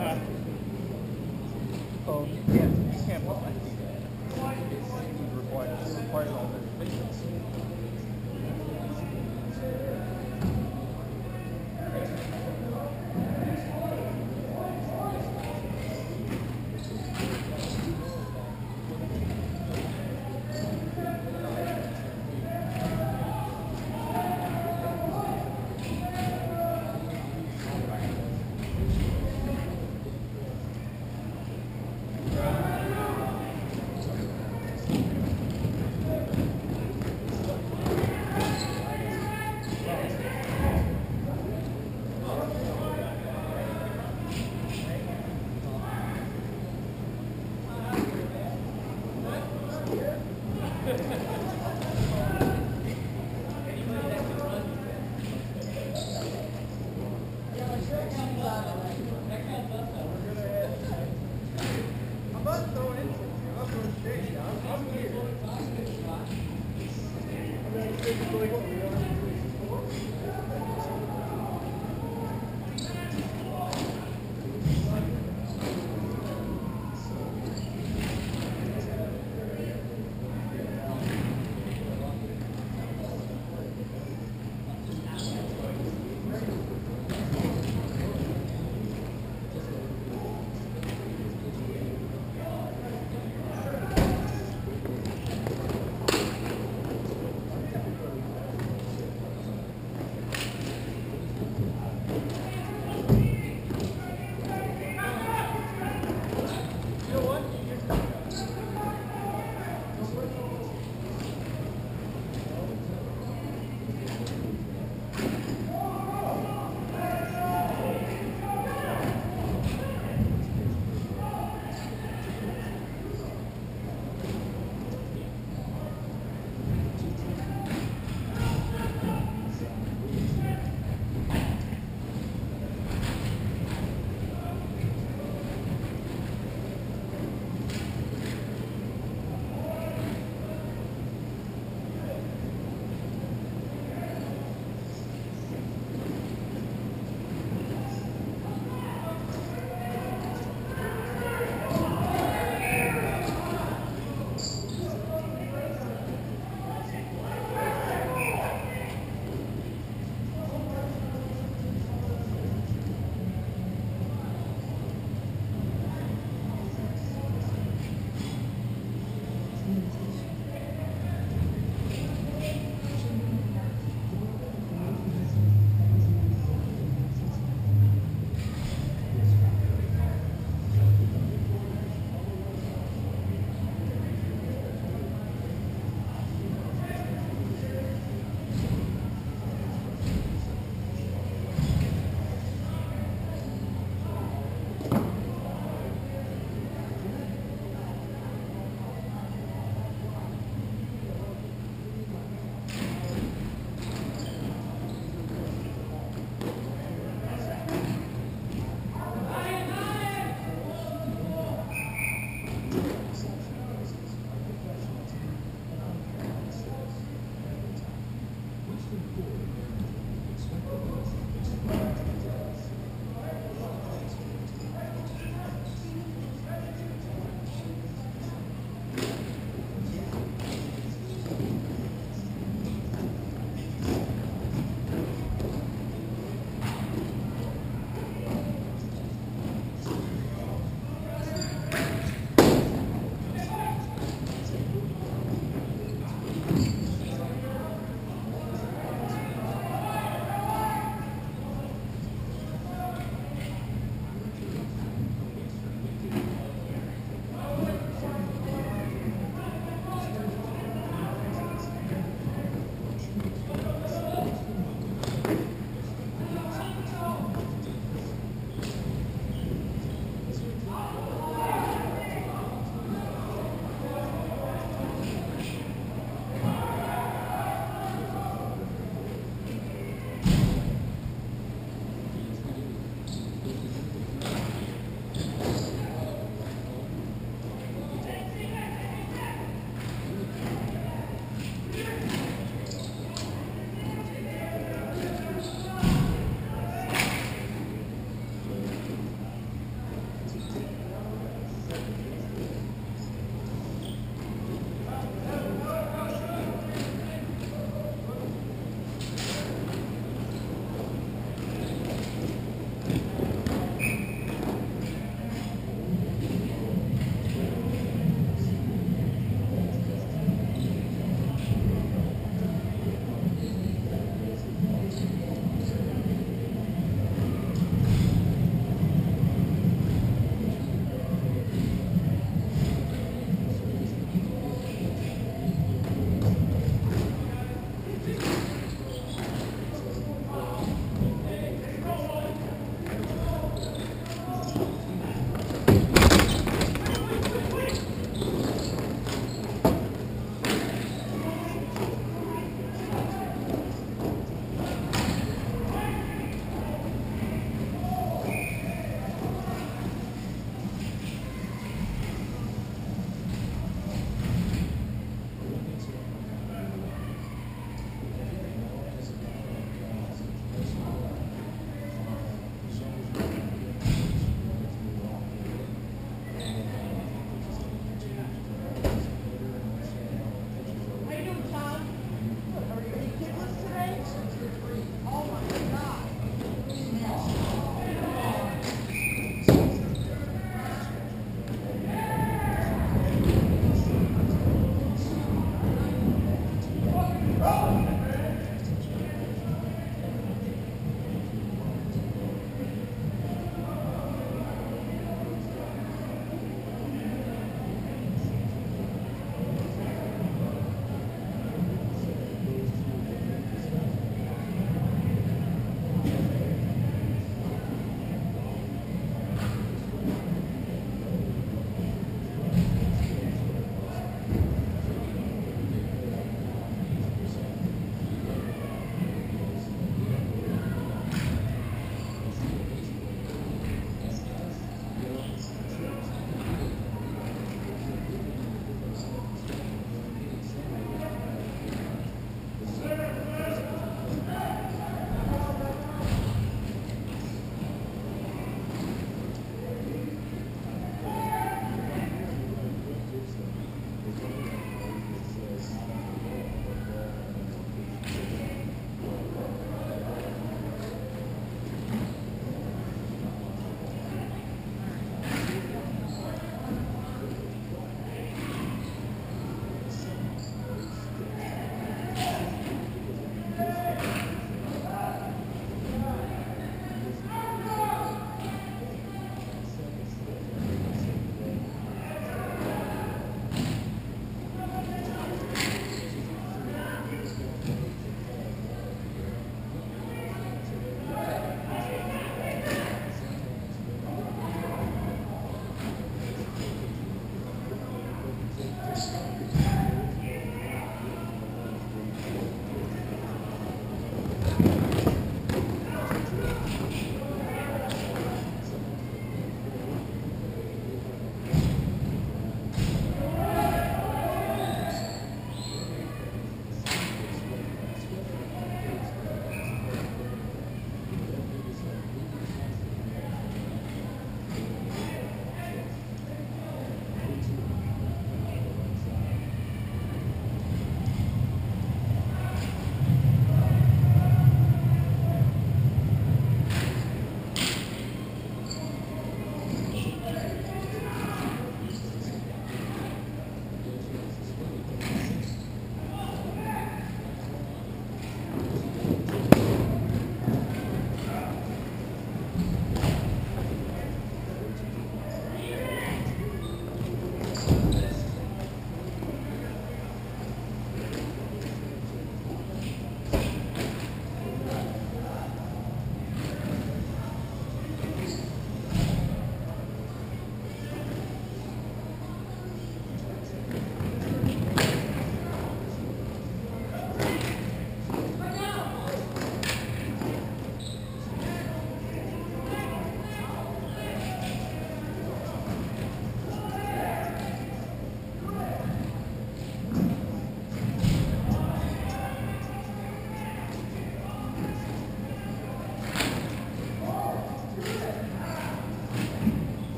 uh, oh, you can't, you can't, well, I think that. Requires, requires all their patients.